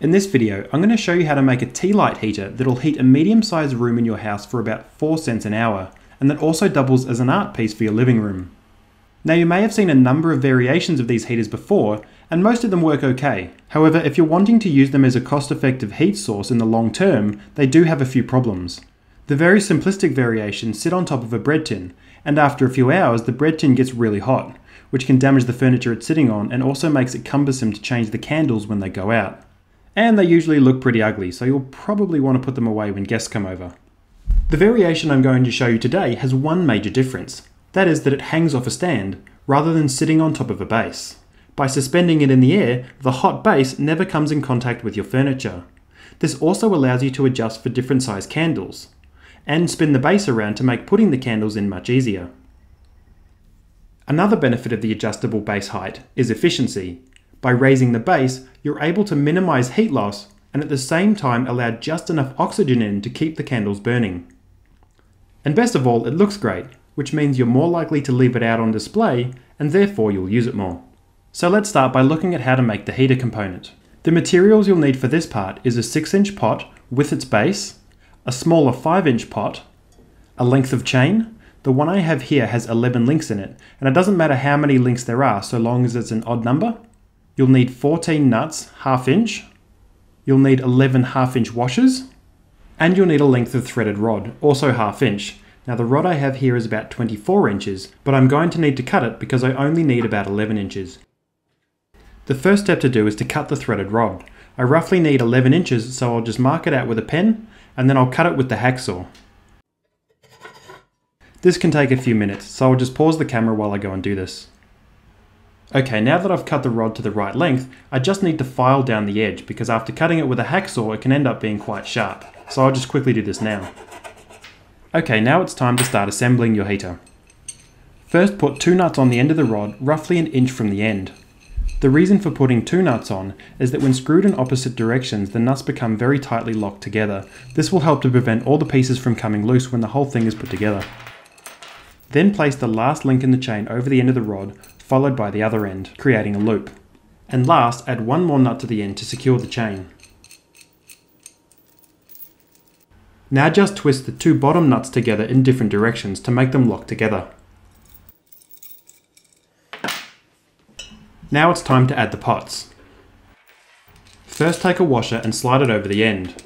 In this video, I'm going to show you how to make a tea light heater that'll heat a medium sized room in your house for about 4 cents an hour, and that also doubles as an art piece for your living room. Now you may have seen a number of variations of these heaters before, and most of them work okay. However, if you're wanting to use them as a cost effective heat source in the long term, they do have a few problems. The very simplistic variations sit on top of a bread tin, and after a few hours the bread tin gets really hot, which can damage the furniture it's sitting on and also makes it cumbersome to change the candles when they go out and they usually look pretty ugly, so you'll probably want to put them away when guests come over. The variation I'm going to show you today has one major difference. That is that it hangs off a stand, rather than sitting on top of a base. By suspending it in the air, the hot base never comes in contact with your furniture. This also allows you to adjust for different size candles, and spin the base around to make putting the candles in much easier. Another benefit of the adjustable base height is efficiency, by raising the base, you're able to minimize heat loss and at the same time allow just enough oxygen in to keep the candles burning. And best of all, it looks great, which means you're more likely to leave it out on display and therefore you'll use it more. So let's start by looking at how to make the heater component. The materials you'll need for this part is a 6 inch pot with its base, a smaller 5 inch pot, a length of chain, the one I have here has 11 links in it, and it doesn't matter how many links there are so long as it's an odd number, You'll need 14 nuts, half inch. You'll need 11 half inch washers. And you'll need a length of threaded rod, also half inch. Now the rod I have here is about 24 inches, but I'm going to need to cut it because I only need about 11 inches. The first step to do is to cut the threaded rod. I roughly need 11 inches, so I'll just mark it out with a pen, and then I'll cut it with the hacksaw. This can take a few minutes, so I'll just pause the camera while I go and do this. Okay, now that I've cut the rod to the right length, I just need to file down the edge because after cutting it with a hacksaw it can end up being quite sharp. So I'll just quickly do this now. Okay, now it's time to start assembling your heater. First put two nuts on the end of the rod, roughly an inch from the end. The reason for putting two nuts on is that when screwed in opposite directions, the nuts become very tightly locked together. This will help to prevent all the pieces from coming loose when the whole thing is put together. Then place the last link in the chain over the end of the rod, followed by the other end, creating a loop. And last, add one more nut to the end to secure the chain. Now just twist the two bottom nuts together in different directions to make them lock together. Now it's time to add the pots. First take a washer and slide it over the end,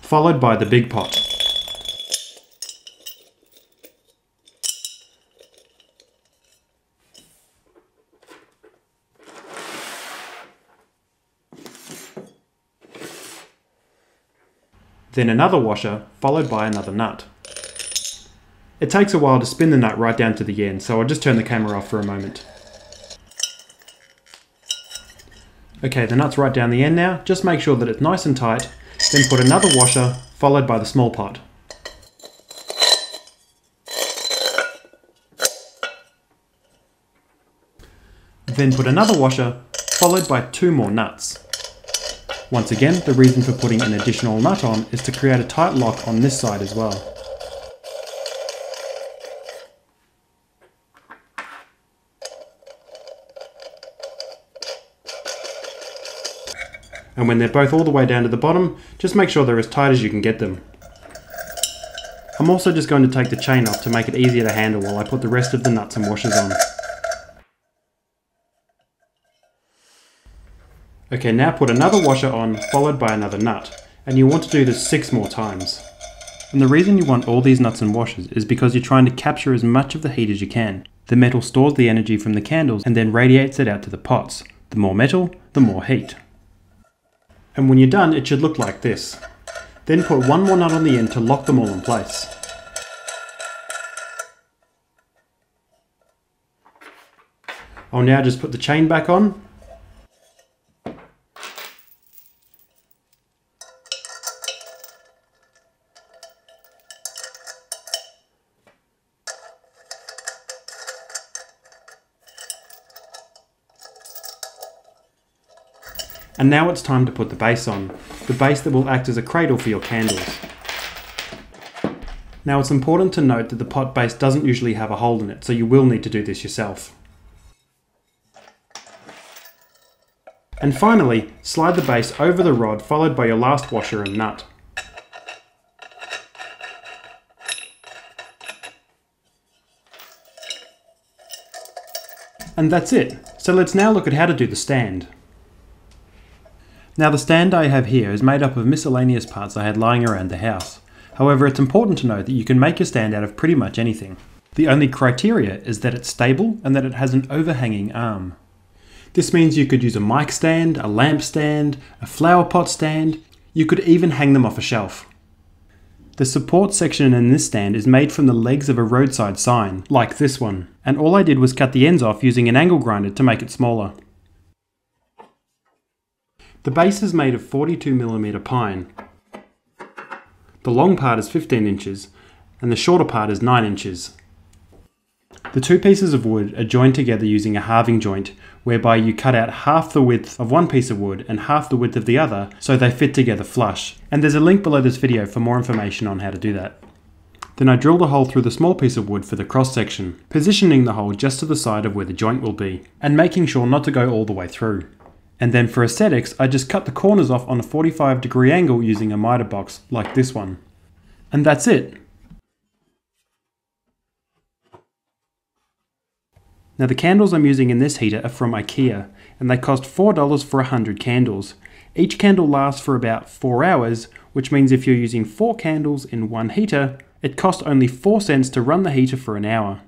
followed by the big pot. Then another washer, followed by another nut. It takes a while to spin the nut right down to the end, so I'll just turn the camera off for a moment. Okay, the nut's right down the end now, just make sure that it's nice and tight, then put another washer, followed by the small pot. Then put another washer, followed by two more nuts. Once again, the reason for putting an additional nut on is to create a tight lock on this side as well. And when they're both all the way down to the bottom, just make sure they're as tight as you can get them. I'm also just going to take the chain off to make it easier to handle while I put the rest of the nuts and washers on. Okay, now put another washer on, followed by another nut, and you want to do this six more times. And the reason you want all these nuts and washers is because you're trying to capture as much of the heat as you can. The metal stores the energy from the candles and then radiates it out to the pots. The more metal, the more heat. And when you're done, it should look like this. Then put one more nut on the end to lock them all in place. I'll now just put the chain back on And now it's time to put the base on, the base that will act as a cradle for your candles. Now it's important to note that the pot base doesn't usually have a hole in it, so you will need to do this yourself. And finally, slide the base over the rod followed by your last washer and nut. And that's it. So let's now look at how to do the stand. Now the stand I have here is made up of miscellaneous parts I had lying around the house. However, it's important to note that you can make your stand out of pretty much anything. The only criteria is that it's stable and that it has an overhanging arm. This means you could use a mic stand, a lamp stand, a flower pot stand, you could even hang them off a shelf. The support section in this stand is made from the legs of a roadside sign, like this one, and all I did was cut the ends off using an angle grinder to make it smaller. The base is made of 42mm pine. The long part is 15 inches, and the shorter part is 9 inches. The two pieces of wood are joined together using a halving joint, whereby you cut out half the width of one piece of wood and half the width of the other so they fit together flush. And there's a link below this video for more information on how to do that. Then I drilled a hole through the small piece of wood for the cross section, positioning the hole just to the side of where the joint will be, and making sure not to go all the way through. And then for aesthetics, I just cut the corners off on a 45 degree angle using a miter box, like this one. And that's it. Now the candles I'm using in this heater are from IKEA, and they cost $4 for 100 candles. Each candle lasts for about 4 hours, which means if you're using 4 candles in one heater, it costs only 4 cents to run the heater for an hour.